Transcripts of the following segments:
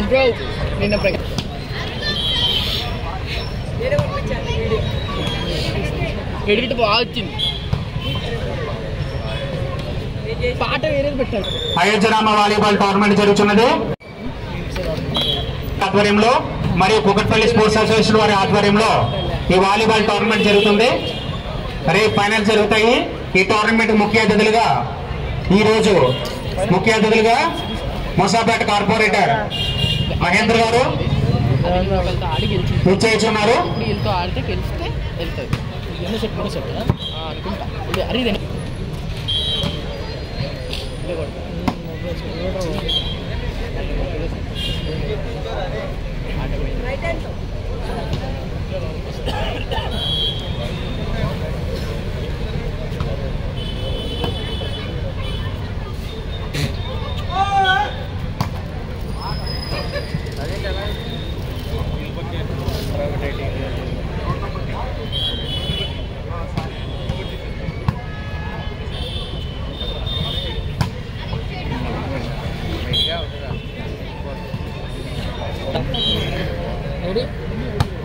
మహేష్ రావు నిన్న ఎడిట్ బాగా వచ్చింది పాట వాలీబాల్ టోర్నమెంట్ జరుగుతున్నది ఆధ్వర్యంలో మరియు కుకట్పల్లి స్పోర్ట్స్ అసోసియేషన్ వారి ఆధ్వర్యంలో ఈ వాలీబాల్ టోర్నమెంట్ జరుగుతుంది రేపు ఫైనల్ జరుగుతాయి ఈ టోర్నమెంట్ ముఖ్య అతిథులుగా ఈరోజు ముఖ్య అతిథులుగా ముసాపేట కార్పొరేటర్ మహేంద్ర గారు ఉన్నారు వీళ్ళతో ఆడితే వెళ్తుంది అనుకుంటా right hand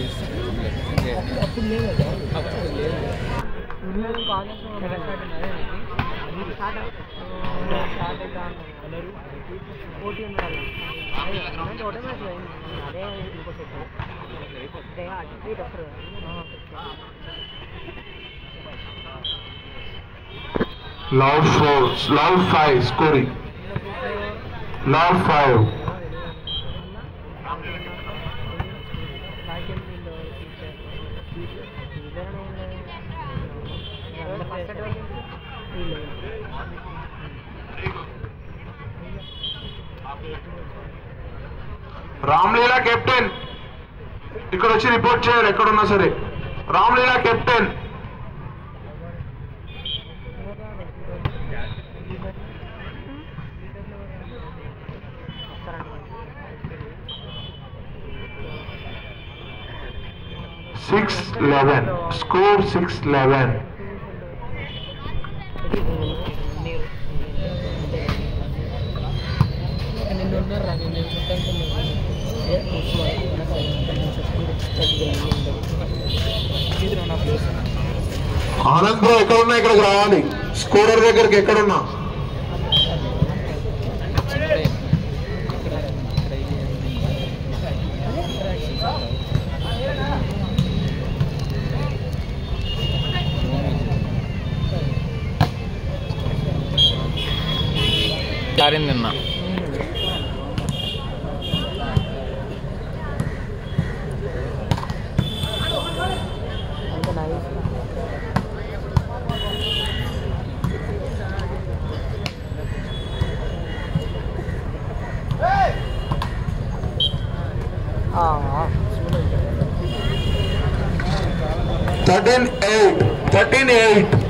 Loud four, loud five scoring. Loud five. Ramlila captain इधर వచ్చి रिपोर्ट చేయ ఎక్కడన్నా సరే రామలీల క్యాప్టెన్ 6 11 స్కోర్ 6 11 ఎక్కడ ఉన్నా ఇక్కడికి రావాలి స్కోరర్ దగ్గరికి ఎక్కడున్నా കാര്യം നിന്ന Thirteen eight, thirteen eight.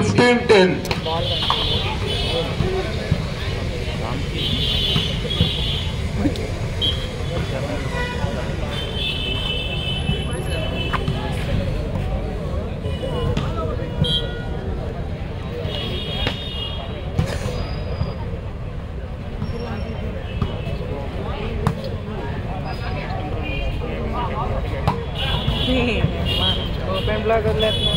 Fifteen ten Open blog or left